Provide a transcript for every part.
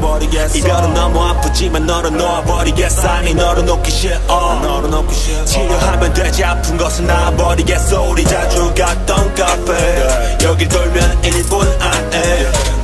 놓아버리겠어. 이별은 너무 아프지만 너를 놓아버리겠어. 아니 너를 놓기 싫어. 너를 놓기 싫어. 치료하면 되지 아픈 것을 놔버리겠어. 우리 자주 갔던 카페. 여길 돌면 일본 안에.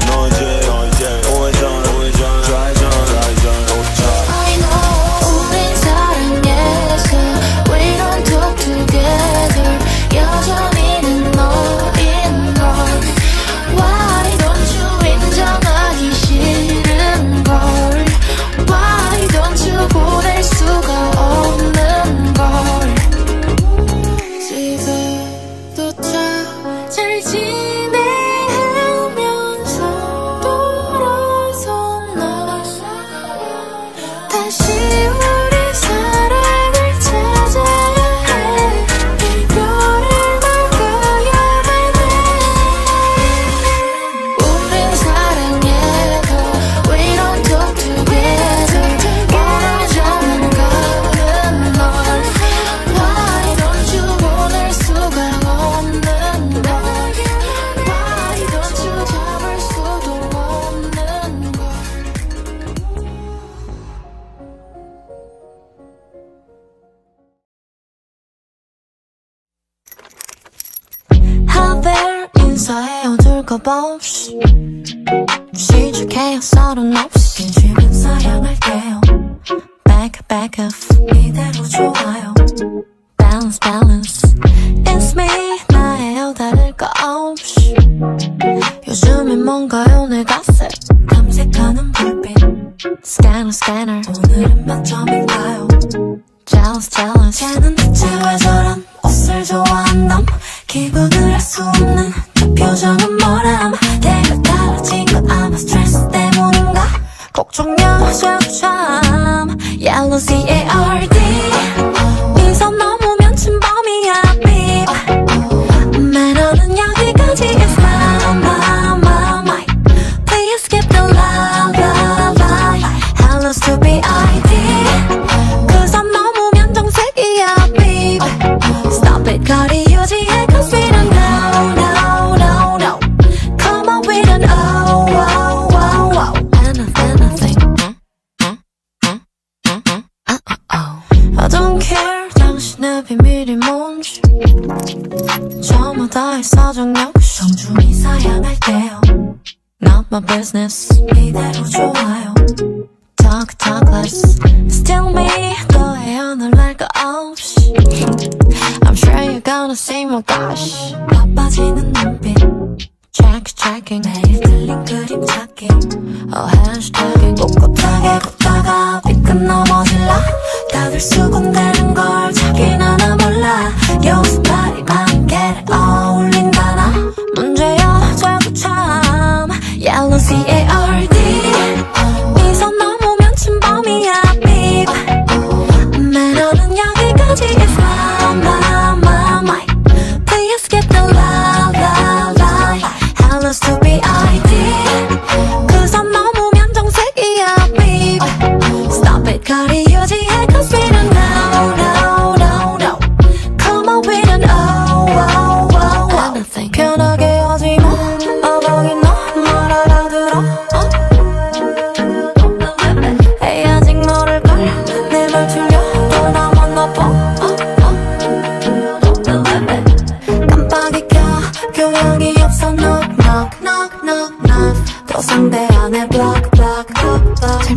벌써 헤어질까봐 시작해요 서른 없이 주면 사양할게요. Back back off 이대로 좋아요. Balance balance. It's me 나예요 다를 거 없이. 요즘엔 뭔가요 내 가슴 탐색하는 불빛. Scanner scanner. 오늘은 몇 점일까요? Jealous jealous. 쟤는 대체 왜 저런 옷을 좋아한담 기분을 알 수 없는 저 표정은 뭐람 내가 달라진 건 아마 스트레스 때문인가? 걱정 여자고 참 Yellow C-A-R-D 꿋꿋하게 걷다가 삐끗 넘어질라. 다들 수군대는 걸 자긴 하나 몰라. 여기서 말이 많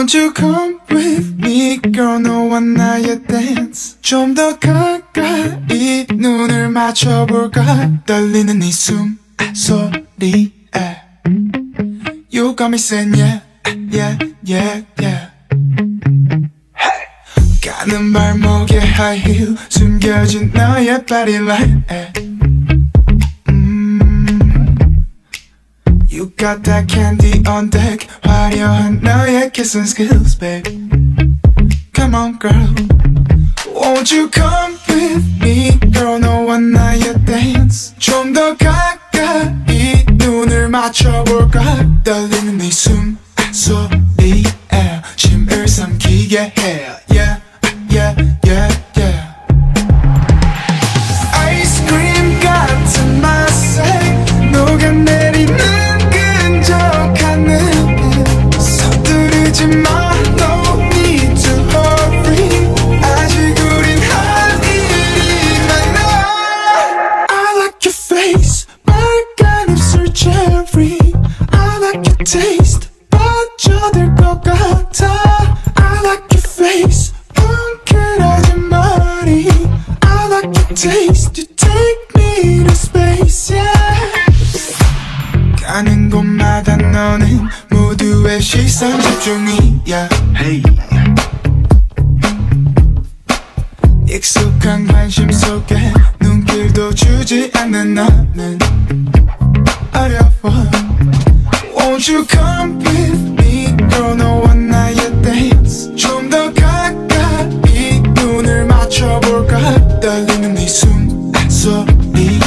Won't you come with me, girl? 너와 나의 dance. 좀 더 가까이 눈을 맞춰볼까? 떨리는 네 숨소리에. You got me saying yeah, yeah, yeah, yeah. 가는 발목에 high heel 숨겨진 너의 body line. got that candy on deck 화려한 너의 kissing skills babe Come on girl Won't you come with me girl 너와 나의 dance 좀 더 가까이 눈을 맞춰볼까 떨리는 네 숨소리에 침을 삼키게 해 시선 집중이야 hey. 익숙한 관심 속에 눈길도 주지 않는 너는 어려워. Won't you come with me? Girl 너와 나의 dance 좀 더 가까이 눈을 맞춰볼까? 떨리는 네 숨소리에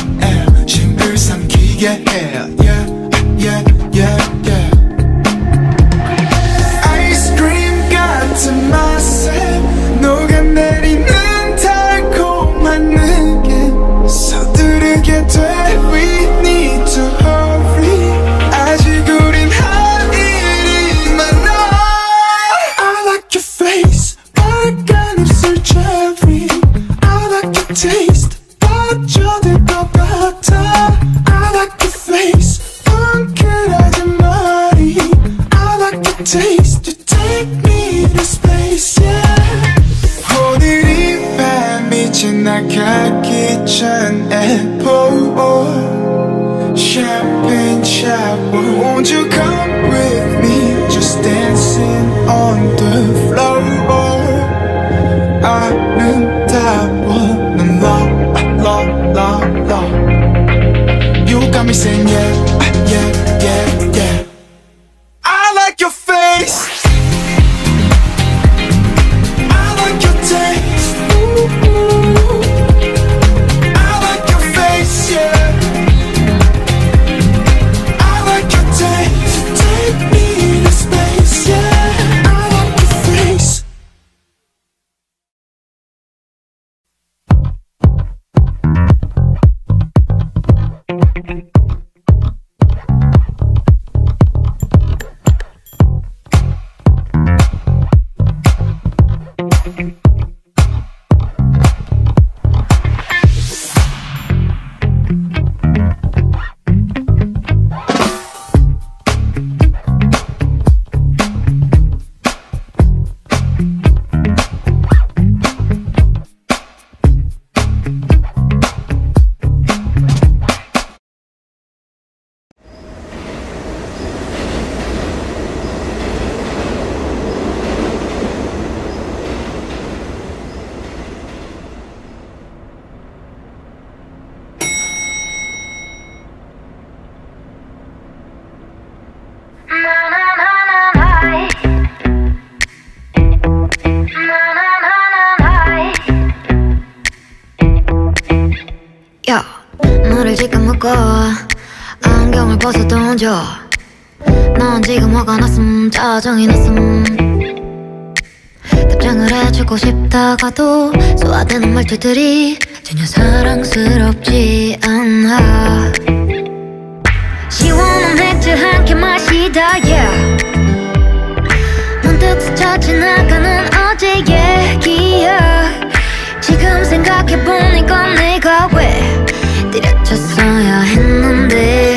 심을 삼키게 해 너를 지금 묶어 안경을 벗어 던져 넌 지금 화가 났음 짜증이 났음. 답장을 해주고 싶다가도 소화되는 말투들이 전혀 사랑스럽지 않아. 시원한 맥주 한 캔 마시다 yeah. 문득 스쳐 지나가는 어제 얘기야 지금 생각해보니까 내가 왜 때려쳤어야 했는데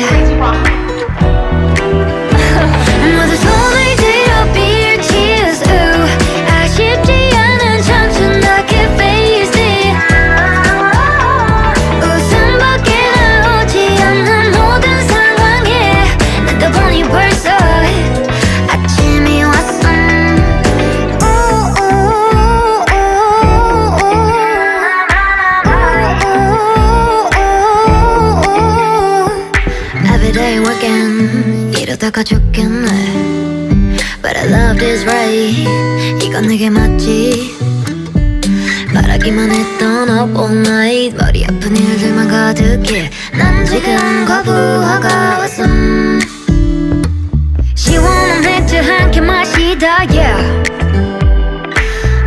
내게 맞지? 바라기만 했던 up all night. 머리 아픈 일들만 가득해. 난 지금 거부하가 왔음. 시원한 맥주 한캔 마시다 yeah.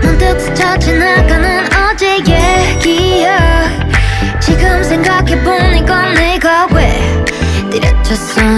문득 스쳐 지나가는 어제 얘기야 지금 생각해보니까 내가 왜 때려쳤어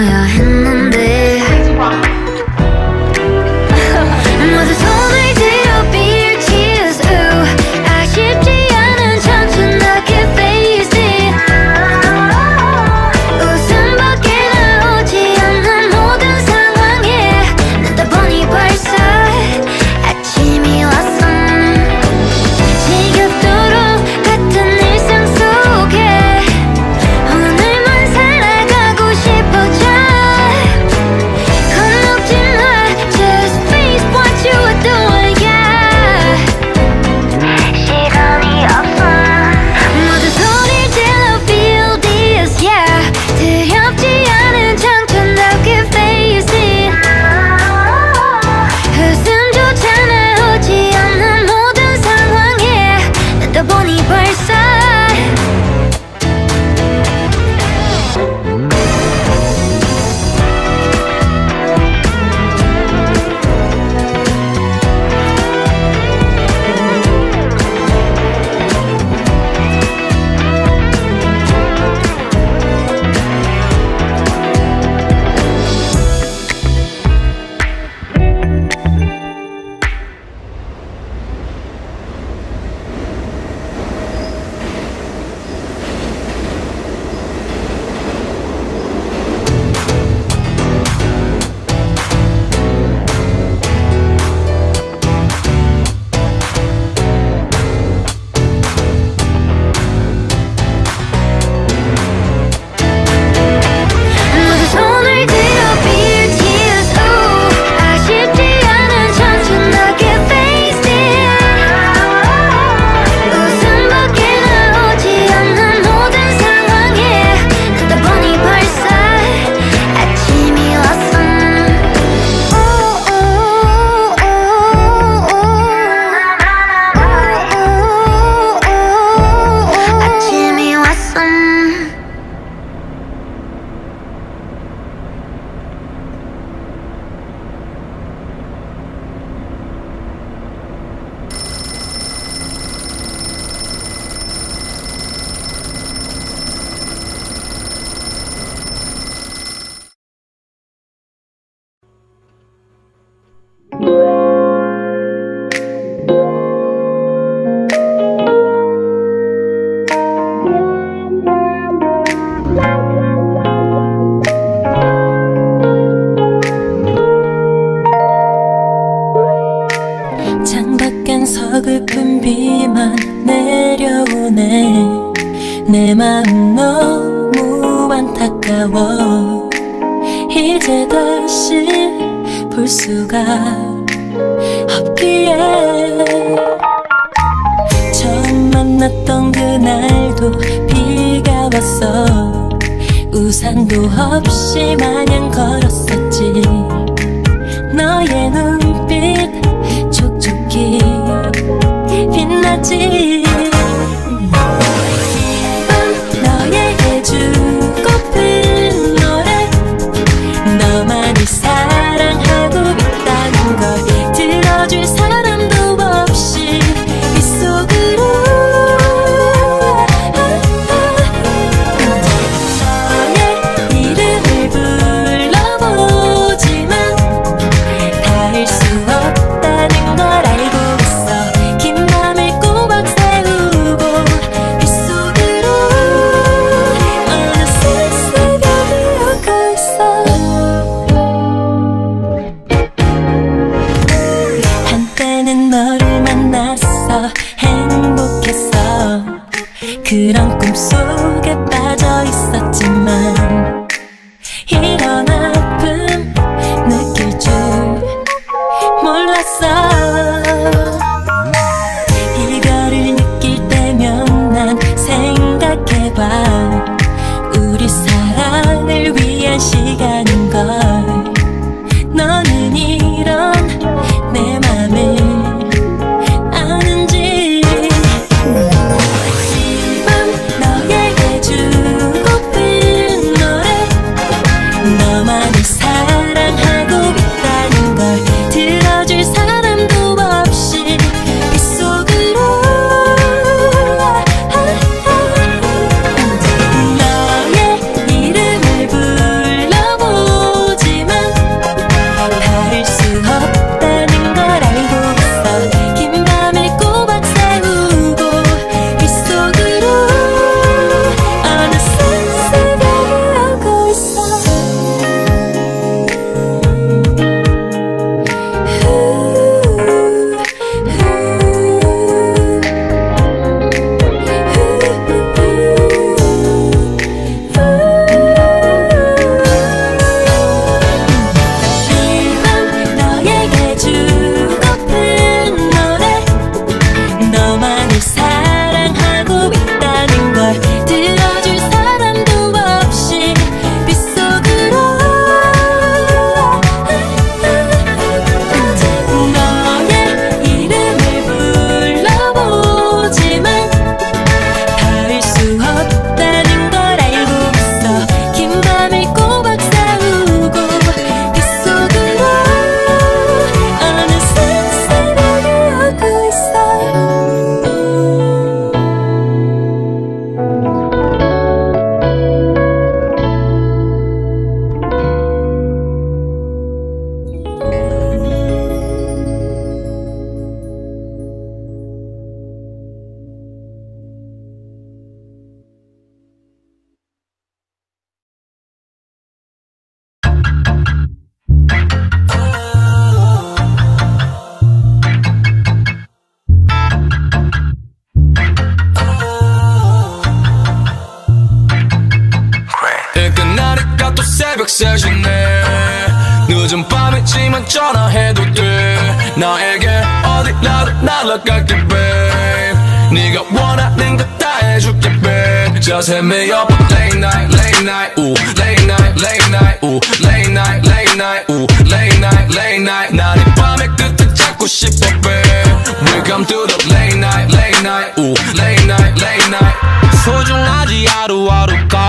밤이지만 전화해도 돼 나에게 어디라도 날아갈게 babe 네가 원하는 거 다 해줄게 babe Just hit me up late night late night 우 late night late night 우 late night late night 우 late night late night 난이 밤의 끝을 찾고 싶어 babe Welcome to the late night late night 우 late night late night 소중하지 하루하루가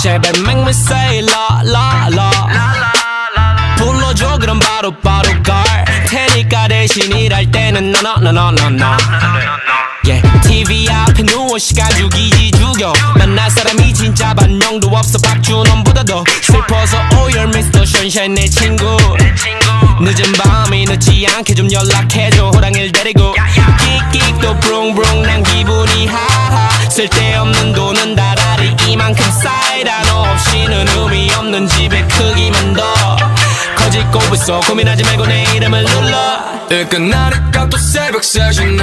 제발 make me say la la la 바로 갈 테니까 대신 일할 때는 no yeah. TV 앞에 누워 시간 죽이지 죽여. 만날 사람이 진짜 반명도 없어. 박준원보다 더 슬퍼서 oh you're Mr. Sunshine 내 친구. 늦은 밤이 늦지 않게 좀 연락해줘. 호랑이를 데리고. 끽끽 브롱브롱 난 기분이 하하. 쓸데없는 돈은 다달이 이만큼 쌓이다. 너 없이는 의미 없는 집의 크기만 더 커지고 있어 고민하지 말고 내 이름을 눌러 일 끝 나니까 또 새벽 3시네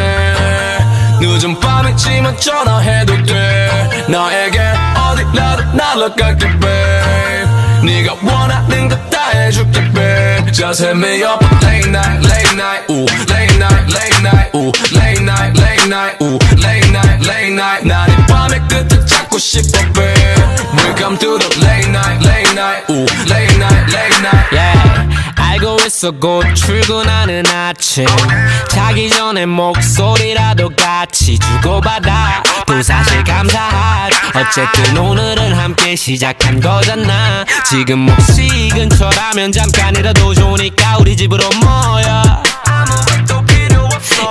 늦은 밤이지만 전화해도 돼 나에게 어디라도 날아갈게 babe 네가 원하는 것다 해줄게 babe Just hit me up late night late night ooh late night late night ooh late night late night ooh late night late night 나의 밤의 끝을 찾고 싶어 babe Welcome to the late night late night ooh late night late night yeah. 알고 있어 곧 출근하는 아침. 자기 전에 목소리라도 같이 주고받아. 또 사실 감사하지. 어쨌든 오늘은 함께 시작한 거잖아. 지금 몫이 근처라면 잠깐이라도 좋으니까 우리 집으로 모여.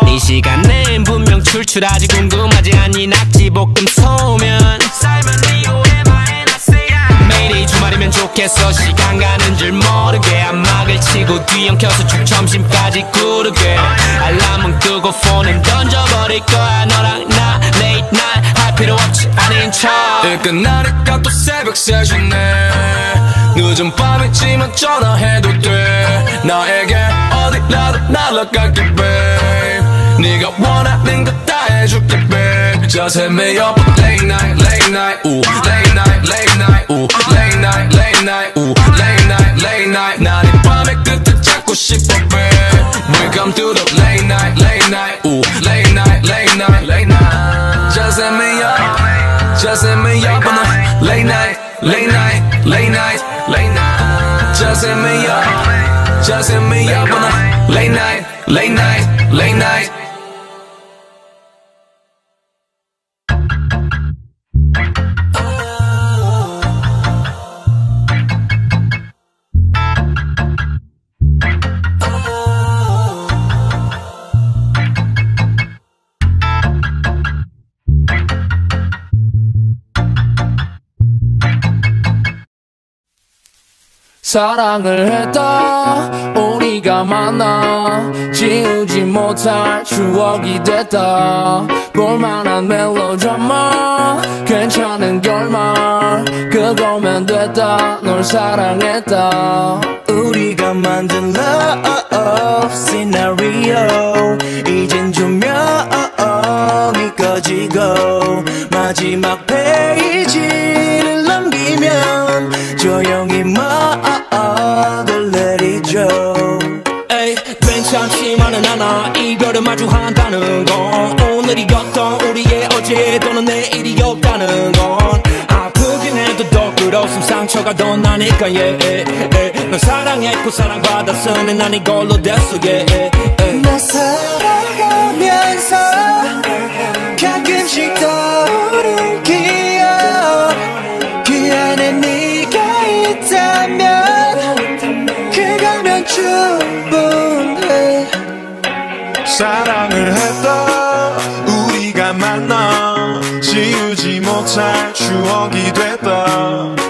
네 시간엔 분명 출출하지 궁금하지 않니? 낙지볶음 소면 주말이면 좋겠어. 시간 가는 줄 모르게 안막을 치고 뒤엉켜서 쭉 점심까지 꾸르게 알람은 끄고 폰은 던져버릴 거야. 너랑 나 late night 할 필요 없지 않은 척. 일 끝나니까 또 새벽 3시네. 늦은 밤이지만 전화해도 돼. 나에게 어디라도 날아갈게 babe 네가 원하는 것다 해줄게 babe Just hit me up late night late night ooh late night late night ooh late night late night ooh late night late night 나의 밤의 끝을 찾고 싶어 babe Welcome to the late night late night ooh late night late night late night Just hit me up Just hit me up on the late night late night late night late night Just hit me up Just hit me up on the late night late night late night 사랑을 했다. 우리가 만나 지우지 못할 추억이 됐다. 볼만한 멜로드라마 괜찮은 결말 그거면 됐다. 널 사랑했다. 우리가 만든 love scenario. 이젠 조명이 꺼지고 마지막 페이지를 넘기면 조용히 말 을 내리죠 에이 괜찮지만은 않아 이별을 마주한다는 건 오늘이었던 우리의 어제 또는 내일이었다는 건 아프긴 해도 더 끌었음 상처가 더 나니까 yeah, yeah, yeah. 널 사랑했고 사랑받았으니 난 이걸로 됐어 yeah, yeah, yeah. 나 살아가면서 가끔씩 떠오른 사랑을 했다. 우리가 만나 지우지 못할 추억이 됐다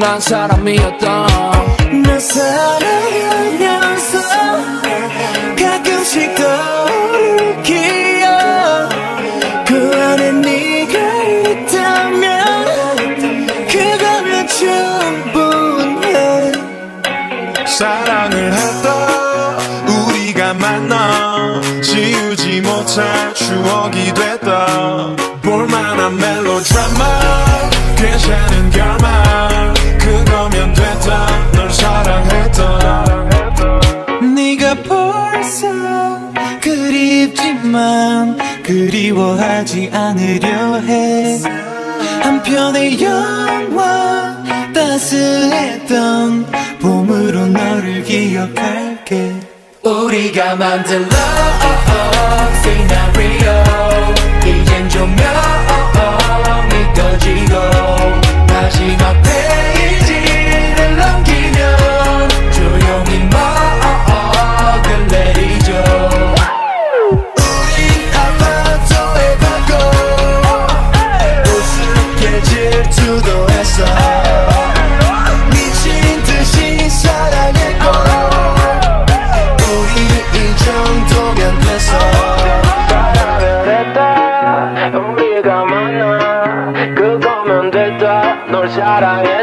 너무 소중한 사람이었다 두려워하지 않으려 해. 한편의 영화 따스했던 봄으로 너를 기억할게. 우리가 만든 love scenario 이젠 조명 꺼지고 어, 어, 어, 마지막 배. 다